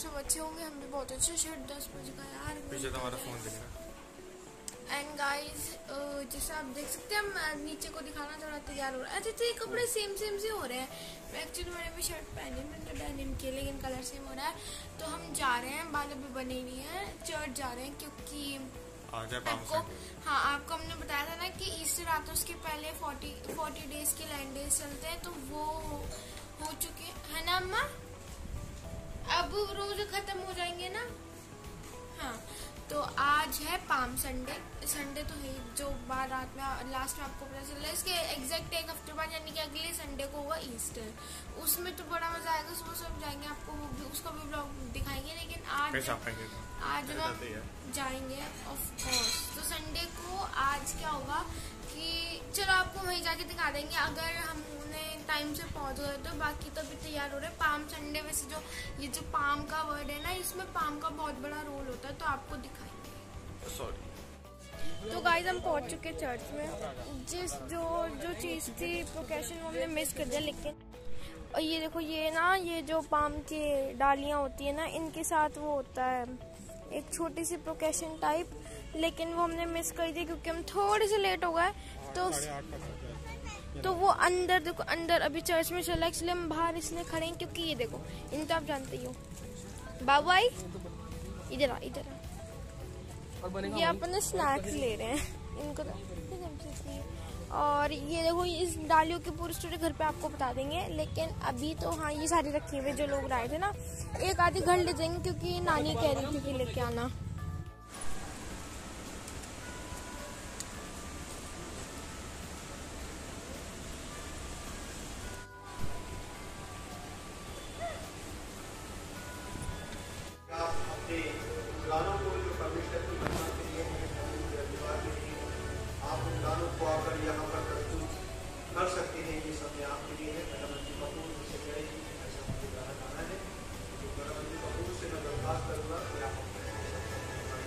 सब अच्छे होंगे हम भी बहुत अच्छे शर्ट दस बजे का यार। पीछे तुम्हारा फ़ोन दिख रहा एंड गाइस जैसे आप देख सकते हैं हम नीचे को दिखाना थोड़ा तैयार हो रहा है। अच्छा तो ये कपड़े सेम सेम से हो रहे हैं। मैं एक्चुअली मैंने भी शर्ट पहनी मैंने डेनिम की लेकिन कलर सेम हो रहा है। तो हम जा रहे हैं बाल अभी बने नहीं है चर्च जा रहे हैं क्योंकि आपको हाँ आपको हमने बताया था ना कि ईस्टर आता उसके पहले फोर्टी फोर्टी डेज़ के लैंड डेज़ चलते हैं तो वो हो, हो। चुके है ना अम्मा? अब रोज खत्म हो जाएँगे ना? हाँ तो आज है पाम संडे। संडे तो है जो बार रात में लास्ट में आपको पता चल रहा है इसके एग्जैक्ट एक हफ़्ते बाद यानी कि अगले संडे को होगा ईस्टर उसमें तो बड़ा मज़ा आएगा सुबह सुबह जाएँगे आपको वो भी उसका भी ब्लॉग दिखाएँगे लेकिन आज आज हम जाएँगे ऑफ़ कोर्स तो संडे को आज क्या होगा कि चलो आपको वहीं जाके दिखा देंगे अगर हमने टाइम से पहुँच गए तो बाकी तो अभी तैयार हो रहे हैं। पाम संडे वैसे जो ये जो पाम का वर्ड है ना इसमें पाम का बहुत बड़ा रोल होता है तो आपको दिखाएँगे। सॉरी तो गाइस हम पहुँच चुके चर्च में। जिस जो जो चीज़ थी प्रोकेशन वो हमने मिस कर दिया लेकिन और ये देखो ये ना ये जो पाम की डालियाँ होती है ना इनके साथ वो होता है एक छोटी सी प्रोकेशन टाइप लेकिन वो हमने मिस कर दी क्योंकि हम थोड़े से लेट हो गए तो तो वो अंदर, देखो, अंदर, अभी चर्च में चला, इसलिए हम बाहर इसलिए खड़े हैं क्योंकि ये देखो इन तो आप जानते ही हो। बाबू आई? इधर आ, इधर ये अपने स्नैक्स ले रहे हैं। इनको तो और ये देखो, ये इस डालियों की पूरी स्टोरी घर पे आपको बता देंगे, लेकिन अभी तो हाँ ये सारी रखी हुई जो लोग लाए थे ना, एक आधी घर ले जाएँगे क्योंकि नानी कह रही थी कि लेके आना। सकते हैं, ये समय आपके लिए है। गणमंत्री कपूर जिसे कहेगी ऐसा मुझे गाना गाना है। तो गणमंत्री कपूर से मैं दरख्वास्त करूँगा कि आप स्तुति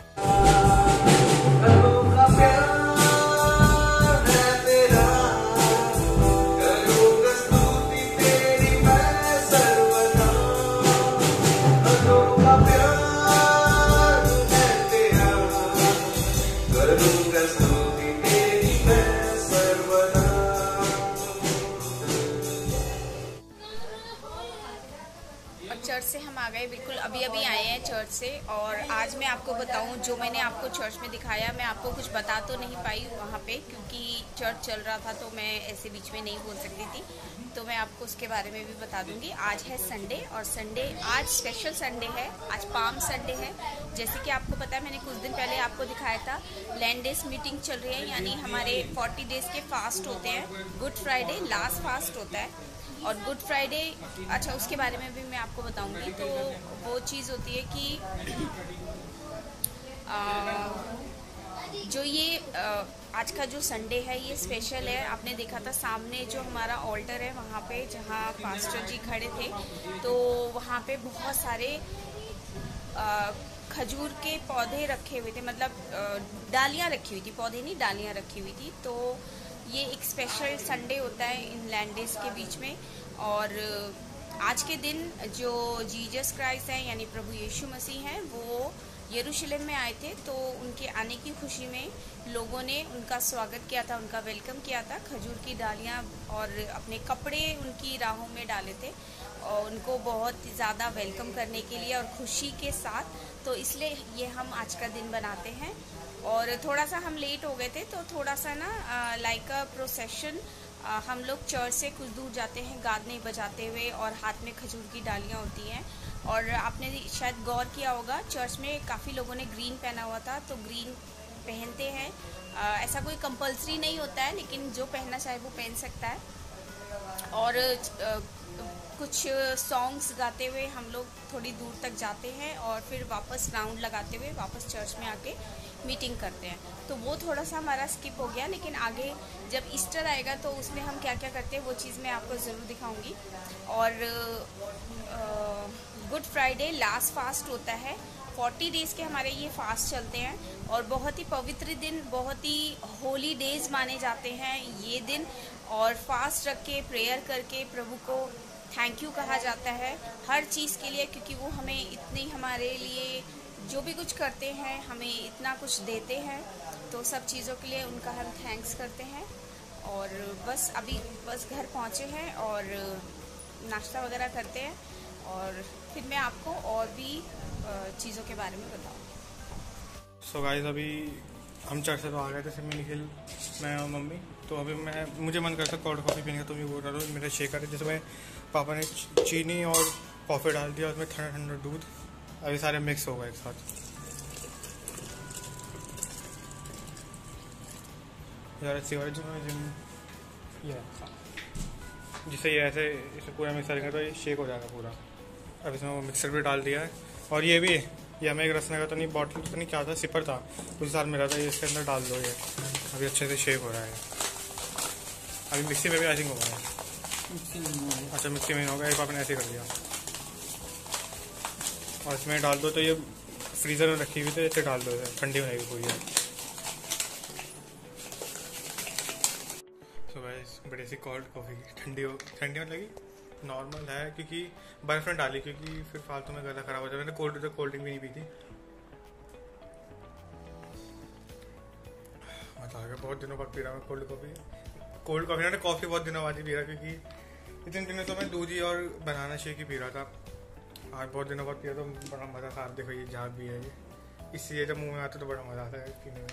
से और आज मैं आपको बताऊँ, जो मैंने आपको चर्च में दिखाया, मैं आपको कुछ बता तो नहीं पाई वहाँ पे, क्योंकि चर्च चल रहा था तो मैं ऐसे बीच में नहीं बोल सकती थी। तो मैं आपको उसके बारे में भी बता दूँगी। आज है संडे और संडे आज स्पेशल संडे है, आज पाम संडे है। जैसे कि आपको पता है, मैंने कुछ दिन पहले आपको दिखाया था लैंड मीटिंग चल रही है, यानी हमारे 40 डेज़ के फास्ट होते हैं। गुड फ्राइडे लास्ट फास्ट होता है। और गुड फ्राइडे अच्छा उसके बारे में भी मैं आपको बताऊँगी। तो वो चीज़ होती है कि आ, जो ये आ, आज का जो संडे है ये स्पेशल है। आपने देखा था सामने जो हमारा ऑल्टर है वहाँ पे जहाँ पास्टर जी खड़े थे तो वहाँ पे बहुत सारे खजूर के पौधे रखे हुए थे। मतलब डालियाँ रखी हुई थी पौधे नहीं डालियाँ रखी हुई थी। तो ये एक स्पेशल संडे होता है इन लैंडेज के बीच में। और आज के दिन जो जीजस क्राइस्ट हैं, यानी प्रभु यीशु मसीह हैं, वो यरूशलेम में आए थे तो उनके आने की खुशी में लोगों ने उनका स्वागत किया था, उनका वेलकम किया था। खजूर की डालियाँ और अपने कपड़े उनकी राहों में डाले थे। और उनको बहुत ज़्यादा वेलकम करने के लिए और खुशी के साथ। तो इसलिए ये हम आज का दिन बनाते हैं। और थोड़ा सा हम लेट हो गए थे तो थोड़ा सा ना लाइक अ प्रोसेशन हम लोग चर्च से कुछ दूर जाते हैं गाने बजाते हुए और हाथ में खजूर की डालियाँ होती हैं। और आपने शायद गौर किया होगा चर्च में काफ़ी लोगों ने ग्रीन पहना हुआ था तो ग्रीन पहनते हैं। अ, ऐसा कोई कंपलसरी नहीं होता है लेकिन जो पहनना चाहे वो पहन सकता है। और अ, कुछ सॉन्ग्स गाते हुए हम लोग थोड़ी दूर तक जाते हैं और फिर वापस राउंड लगाते हुए वापस चर्च में आके मीटिंग करते हैं। तो वो थोड़ा सा हमारा स्किप हो गया, लेकिन आगे जब ईस्टर आएगा तो उसमें हम क्या क्या करते हैं, वो चीज़ मैं आपको ज़रूर दिखाऊँगी। और गुड फ्राइडे लास्ट फास्ट होता है। फोर्टी डेज़ के हमारे ये फास्ट चलते हैं और बहुत ही पवित्र दिन, बहुत ही होली डेज़ माने जाते हैं ये दिन। और फास्ट रख के प्रेयर करके प्रभु को थैंक यू कहा जाता है हर चीज़ के लिए, क्योंकि वो हमें इतनी हमारे लिए जो भी कुछ करते हैं, हमें इतना कुछ देते हैं तो सब चीज़ों के लिए उनका हम थैंक्स करते हैं। और बस अभी बस घर पहुँचे हैं और नाश्ता वगैरह करते हैं। और फिर मैं आपको और भी चीज़ों के बारे में बताऊँ सो गाइस अभी हम चर्च से तो आ गए थे सिर्फ़ निखिल, मैं और मम्मी। तो अभी मैं, मुझे मन करता कोल्ड कॉफ़ी पीने का तो भी वो डालो, मेरा शेकर है। जिसमें पापा ने चीनी और कॉफ़ी डाल दिया, उसमें ठंडा ठंडा दूध। अभी सारे मिक्स होगा एक साथ। यार अच्छी वाली जो जिम। ये जिससे ये ऐसे इसे पूरा मिक्स करेंगे तो ये शेक हो जाएगा पूरा। अब इसमें वो मिक्सर भी डाल दिया है। और ये भी ये हमें एक रसने का तो नहीं बॉटल तो नहीं क्या था? सिपर था। उस साल मेरा था ये इसके अंदर डाल दो ये। अभी अच्छे से शेक हो रहा है। अभी मिक्सी में भी आई थिंक होगा अच्छा मिक्सी में होगा एक आपने ऐसे कर दिया और इसमें डाल दो तो ये फ्रीज़र में रखी हुई तो इसे डाल दो ठंडी हो जाएगी पूरी सो गाइस बड़ी सी कोल्ड कॉफ़ी ठंडी हो, ठंडी होने लगी नॉर्मल है क्योंकि बर्फ़ में डाली क्योंकि फिर फालतू में गला ख़राब हो जाए मैंने कोल्ड तो कोल्ड ड्रिंक भी नहीं पी थी। मज़ा आ बहुत दिनों बाद पी रहा मैं कोल्ड कॉफ़ी कोल्ड कॉफ़ी मैंने कॉफ़ी बहुत दिनों बाद ही पी रहा क्योंकि इतने दिनों तो मैं दूध ही और बनाना शेक ही पी रहा था। आज बहुत दिनों बाद पिया तो बड़ा मज़ा था। देखो, ये जहाँ भी है ये। इसलिए जब मुँह में आता तो बड़ा मज़ा आता है पीने में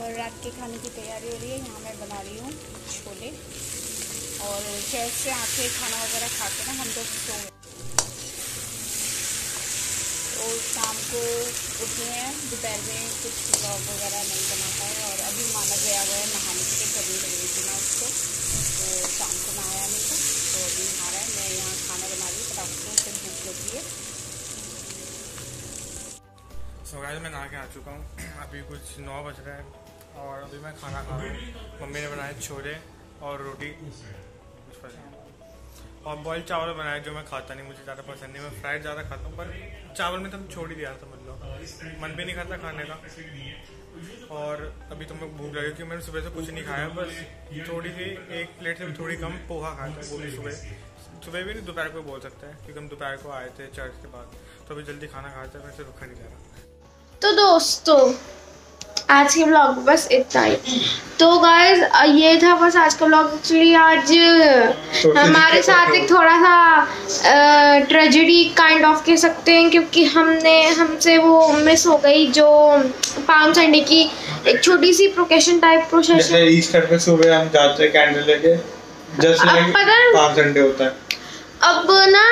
और रात के खाने की तैयारी हो रही है। यहाँ मैं बना रही हूँ छोले। और चैस से आके खाना वगैरह खाते ना, हम लोग सो तो शाम को उठे हैं। दोपहर में कुछ ब्लॉग वगैरह नहीं बना पाए और अभी माना गया हुआ है नहाने के लिए, गर्मी लग रही उसको। तो शाम को नहाया नहीं था तो अभी नहा रहा है मैं यहाँ खाना बना रही हूँ फटाफट से भूख लगी है सो गाइस मैं नहा के आ चुका हूँ। अभी कुछ नौ बज रहा है और अभी मैं खाना खा रहा हूँ। मम्मी ने बनाए छोले और रोटी। कुछ नहीं। और बॉयल चावल बनाए जो मैं खाता नहीं, मुझे ज़्यादा पसंद नहीं, मैं फ्राइड ज़्यादा खाता हूँ, पर चावल में तो छोड़ ही दिया था मतलब। मन भी नहीं खाता खाने का। और अभी तो मैं भूख लगी क्योंकि मैंने सुबह से कुछ नहीं खाया, बस थोड़ी सी एक प्लेट से थोड़ी कम पोहा खाया था वो भी सुबह। सुबह भी नहीं, दोपहर को बोल सकते हैं, क्योंकि हम दोपहर को आए थे चर्च के बाद तो अभी जल्दी खाना खाते हैं वैसे रुका नहीं जा रहा। तो दोस्तों आज के ब्लॉग में बस इतना ही। तो गाइस ये था बस आज का ब्लॉग एक्चुअली आज हमारे साथ एक थोड़ा सा ट्रेजेडी काइंड ऑफ़ कह सकते हैं क्योंकि हमने हमसे वो मिस हो गई जो पाम संडे की एक छोटी सी प्रोकेशन टाइप प्रोसेस ईस्टर पे सुबह हम जाते हैं कैंडल लेके जस्ट लाइक पाम संडे होता है। अब ना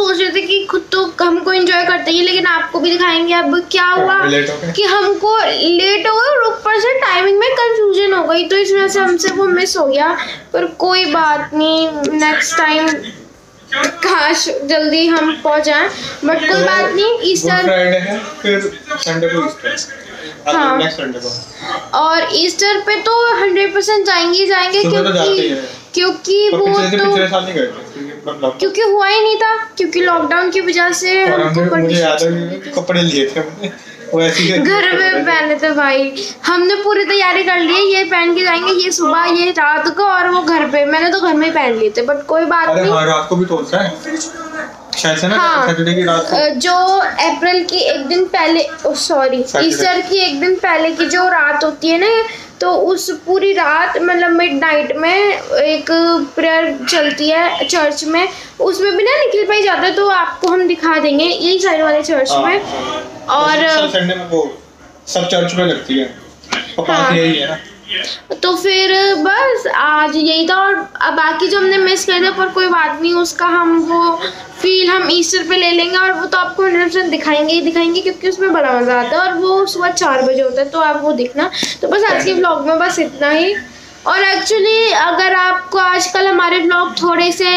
सोच रहे थे कि खुद तो हमको एंजॉय करते ही लेकिन आपको भी दिखाएँगे अब क्या हुआ कि हमको लेट हो गया और ऊपर से टाइमिंग में कंफ्यूजन हो गई तो इस वजह से हमसे वो मिस हो गया। पर कोई बात नहीं नेक्स्ट टाइम काश जल्दी हम पहुँच जाए बट कोई बात नहीं ईस्टर है और ईस्टर पे तो हंड्रेड परसेंट जाएँगे जाएँगे क्योंकि क्योंकि वो तो क्योंकि हुआ ही नहीं था क्योंकि लॉकडाउन की वजह से मुझे याद है कपड़े लिए थे घर में पहने थे भाई हमने पूरी तैयारी कर ली है ये पहन के जाएँगे ये सुबह ये रात को और वो घर पे। मैंने तो घर में ही पहन लिए थे बट कोई बात नहीं। हाँ, रात को भी तो है। हाँ, की रात जो अप्रैल की एक दिन पहले सॉरी ईस्टर की एक दिन पहले की जो रात होती है ना तो उस पूरी रात मतलब मिड नाइट में एक प्रेयर चलती है चर्च में। उसमें भी ना निकल पाई जाता है तो आपको हम दिखा देंगे यही साइड वाले चर्च हाँ, में। और संडे में वो सब चर्च में लगती है। हाँ, यही है ना। तो फिर बस आज यही था और बाकी जो हमने मिस कर दिया पर कोई बात नहीं उसका हम वो फील हम ईस्टर पे ले लेंगे और वो तो आपको हंड्रेड परसेंट दिखाएँगे ही दिखाएँगे क्योंकि उसमें बड़ा मज़ा आता है और वो सुबह चार बजे होता है तो आप वो देखना। तो बस आज के ब्लॉग में बस इतना ही। और एक्चुअली अगर आपको आजकल हमारे ब्लॉग थोड़े से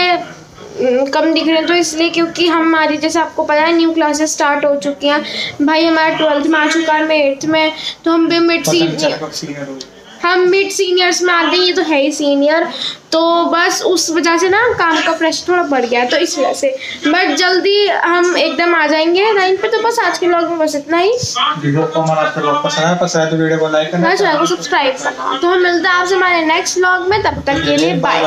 कम दिख रहे हैं तो इसलिए क्योंकि हमारी जैसे आपको पता है न्यू क्लासेस स्टार्ट हो चुकी हैं। भाई हमारा ट्वेल्थ में आ चुका है मैं एट्थ में तो हम भी मिड सीट हम मिड सीनियर्स में आते हैं ये तो है ही सीनियर तो बस उस वजह से ना काम का प्रेशर थोड़ा बढ़ गया तो इस वजह से। बट जल्दी हम एकदम आ जाएँगे लाइन पे तो बस आज के ब्लॉग में बस इतना ही। वीडियो को हमारा आपको ब्लॉग पसंद आया पसंद आया तो वीडियो को लाइक करना चैनल को सब्सक्राइब करना। तो हम मिलते हैं आपसे हमारे नेक्स्ट ब्लॉग में तब तक के लिए बाय